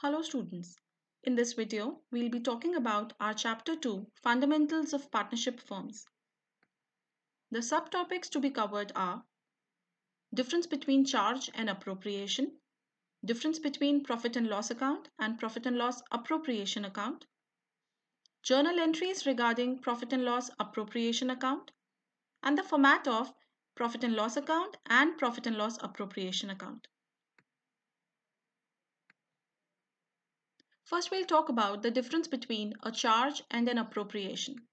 Hello students. In this video, we'll be talking about our chapter 2, Fundamentals of Partnership Firms. The subtopics to be covered are difference between charge and appropriation, difference between profit and loss account and profit and loss appropriation account, journal entries regarding profit and loss appropriation account, and the format of profit and loss account and profit and loss appropriation account. First, we'll talk about the difference between a charge and an appropriation.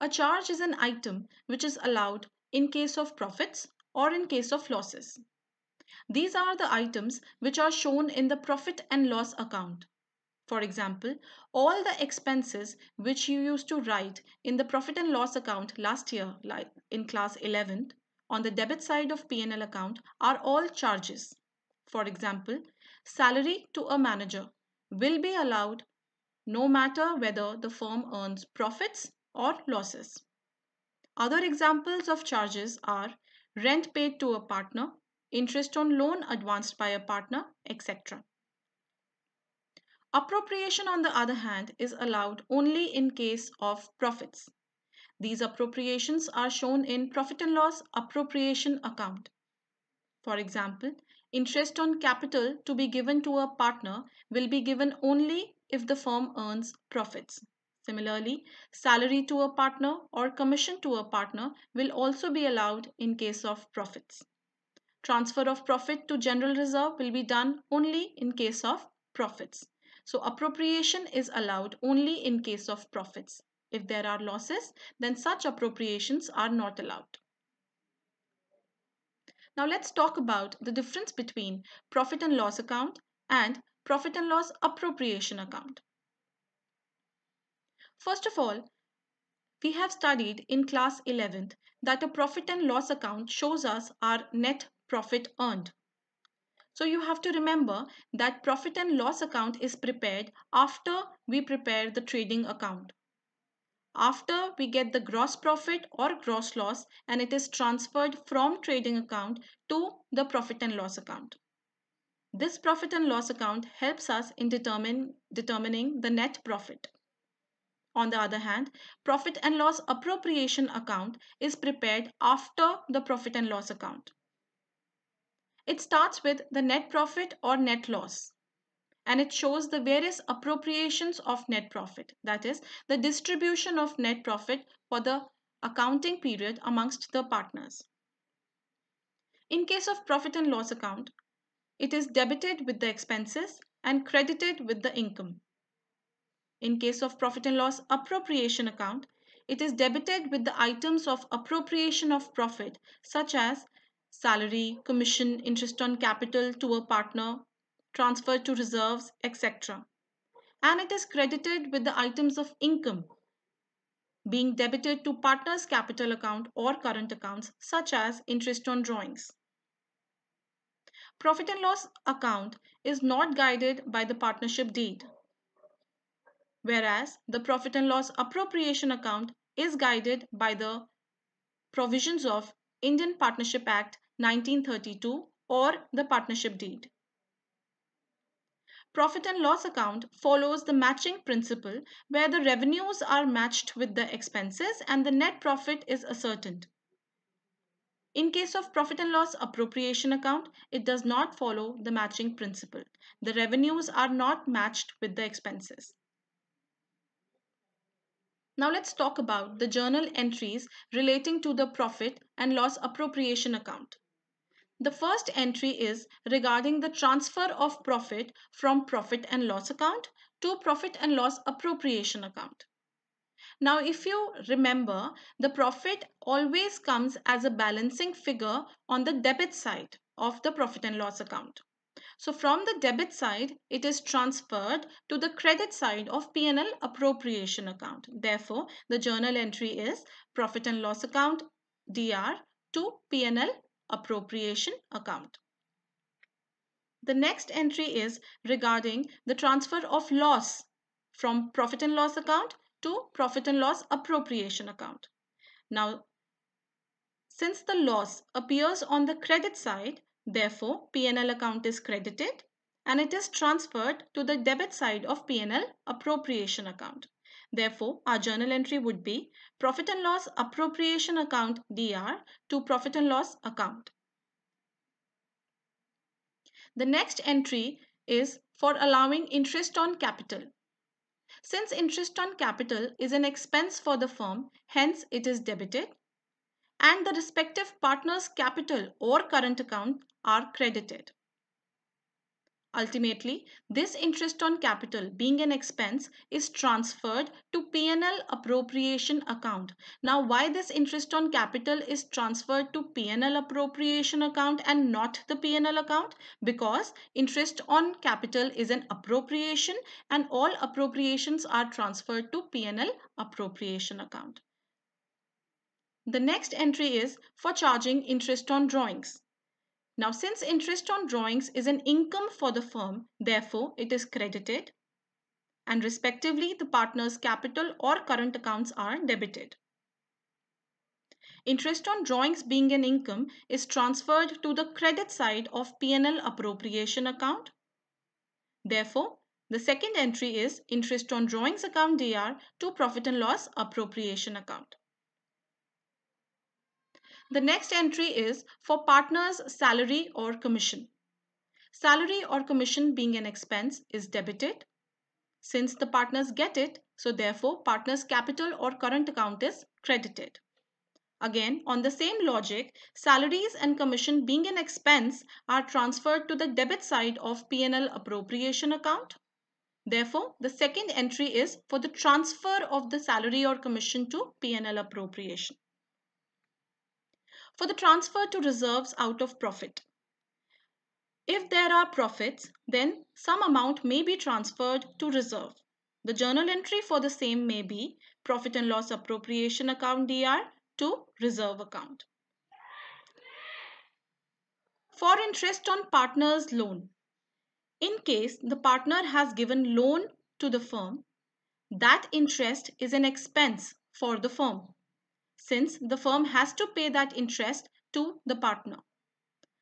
A charge is an item which is allowed in case of profits or in case of losses. These are the items which are shown in the profit and loss account. For example, all the expenses which you used to write in the profit and loss account last year like in class 11 on the debit side of P&L account are all charges. For example, salary to a manager will be allowed no matter whether the firm earns profits or losses. Other examples of charges are rent paid to a partner, interest on loan advanced by a partner, etc. Appropriation, on the other hand, is allowed only in case of profits. These appropriations are shown in profit and loss appropriation account. For example, interest on capital to be given to a partner will be given only if the firm earns profits. Similarly, salary to a partner or commission to a partner will also be allowed in case of profits. Transfer of profit to general reserve will be done only in case of profits. So appropriation is allowed only in case of profits. If there are losses, then such appropriations are not allowed. Now let's talk about the difference between profit and loss account and profit and loss appropriation account. First of all, we have studied in class 11th that a profit and loss account shows us our net profit earned. So you have to remember that profit and loss account is prepared after we prepare the trading account. After we get the gross profit or gross loss and it is transferred from trading account to the profit and loss account. This profit and loss account helps us in determine, determining the net profit. On the other hand, profit and loss appropriation account is prepared after the profit and loss account. It starts with the net profit or net loss and it shows the various appropriations of net profit that is the distribution of net profit for the accounting period amongst the partners. In case of profit and loss account, it is debited with the expenses and credited with the income. In case of profit and loss appropriation account, it is debited with the items of appropriation of profit such as salary, commission, interest on capital to a partner, transferred to reserves, etc. And it is credited with the items of income being debited to partner's capital account or current accounts such as interest on drawings. Profit and loss account is not guided by the partnership deed, whereas the profit and loss appropriation account is guided by the provisions of Indian Partnership Act 1932 or the partnership deed. Profit and loss account follows the matching principle where the revenues are matched with the expenses and the net profit is ascertained. In case of profit and loss appropriation account, it does not follow the matching principle. The revenues are not matched with the expenses. Now let's talk about the journal entries relating to the profit and loss appropriation account. The first entry is regarding the transfer of profit from profit and loss account to profit and loss appropriation account. Now, if you remember, the profit always comes as a balancing figure on the debit side of the profit and loss account. So from the debit side, it is transferred to the credit side of P&L appropriation account. Therefore, the journal entry is profit and loss account DR to P&L appropriation account. The next entry is regarding the transfer of loss from profit and loss account to profit and loss appropriation account. Now, since the loss appears on the credit side, therefore P&L account is credited and it is transferred to the debit side of P&L appropriation account. Therefore, our journal entry would be profit and loss appropriation account DR to profit and loss account. The next entry is for allowing interest on capital. Since interest on capital is an expense for the firm, hence it is debited and the respective partner's capital or current account are credited. Ultimately, this interest on capital being an expense is transferred to P&L appropriation account. Now, why this interest on capital is transferred to P&L appropriation account and not the P&L account? Because interest on capital is an appropriation and all appropriations are transferred to P&L appropriation account. The next entry is for charging interest on drawings. Now, since interest on drawings is an income for the firm, therefore it is credited and respectively the partner's capital or current accounts are debited. Interest on drawings being an income is transferred to the credit side of P&L appropriation account. Therefore, the second entry is interest on drawings account DR to profit and loss appropriation account. The next entry is for partner's salary or commission. Salary or commission being an expense is debited. Since the partners get it, so therefore partner's capital or current account is credited. Again, on the same logic, salaries and commission being an expense are transferred to the debit side of P&L appropriation account. Therefore, the second entry is for the transfer of the salary or commission to P&L appropriation for the transfer to reserves out of profit. If there are profits, then some amount may be transferred to reserve. The journal entry for the same may be profit and loss appropriation account DR to reserve account. For interest on partner's loan. In case the partner has given loan to the firm, that interest is an expense for the firm since the firm has to pay that interest to the partner.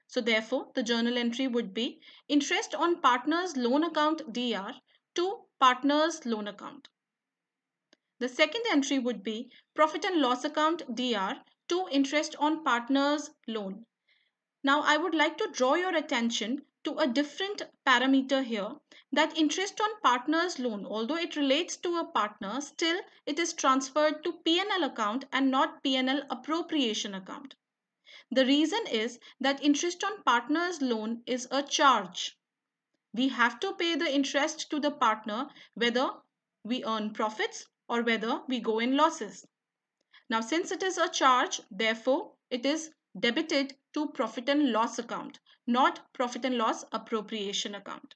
So therefore, the journal entry would be interest on partner's loan account DR to partner's loan account. The second entry would be profit and loss account DR to interest on partner's loan. Now I would like to draw your attention to a different parameter here that interest on partner's loan although it relates to a partner still it is transferred to P&L account and not P&L appropriation account. The reason is that interest on partner's loan is a charge. We have to pay the interest to the partner whether we earn profits or whether we go in losses. Now since it is a charge therefore it is debited to profit and loss account, not profit and loss appropriation account.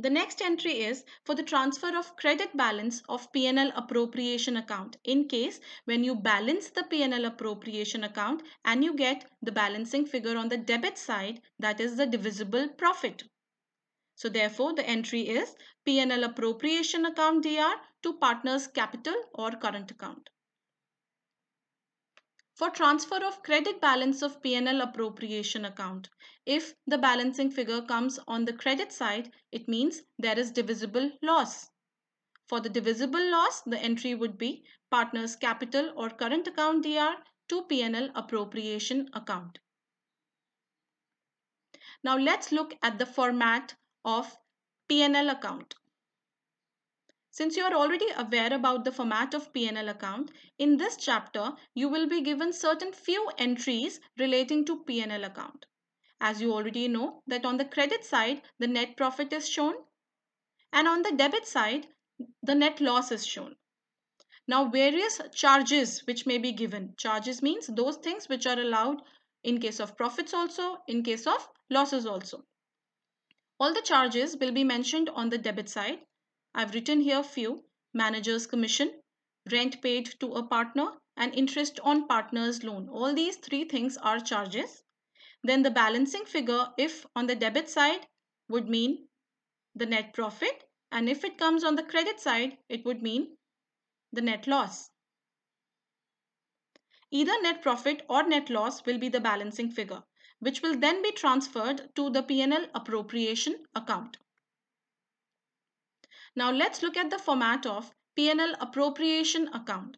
The next entry is for the transfer of credit balance of P&L appropriation account in case when you balance the P&L appropriation account and you get the balancing figure on the debit side that is the divisible profit. So therefore the entry is P&L appropriation account DR to partner's capital or current account. For transfer of credit balance of P&L appropriation account, if the balancing figure comes on the credit side, it means there is divisible loss. For the divisible loss, the entry would be partner's capital or current account DR to P&L appropriation account. Now let's look at the format of P&L account. Since you are already aware about the format of P&L account, in this chapter, you will be given certain few entries relating to P&L account. As you already know that on the credit side, the net profit is shown and on the debit side, the net loss is shown. Now, various charges which may be given. Charges means those things which are allowed in case of profits also, in case of losses also. All the charges will be mentioned on the debit side I've written here few manager's commission, rent paid to a partner and interest on partner's loan. All these three things are charges. Then the balancing figure if on the debit side would mean the net profit and if it comes on the credit side it would mean the net loss. Either net profit or net loss will be the balancing figure. which will then be transferred to the P&L appropriation account. Now let's look at the format of P&L appropriation account.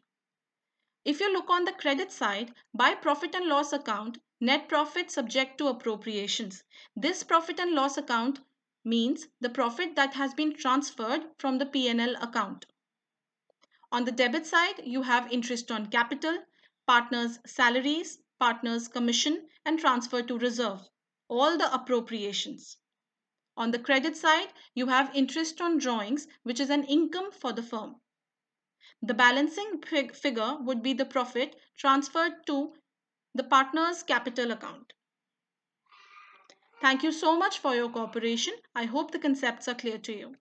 If you look on the credit side, by profit and loss account, net profit subject to appropriations. This profit and loss account means the profit that has been transferred from the P&L account. On the debit side, you have interest on capital, partners' salaries, partners' commission, and transfer to reserve, all the appropriations. On the credit side, you have interest on drawings, which is an income for the firm. The balancing fig figure would be the profit transferred to the partner's capital account. Thank you so much for your cooperation. I hope the concepts are clear to you.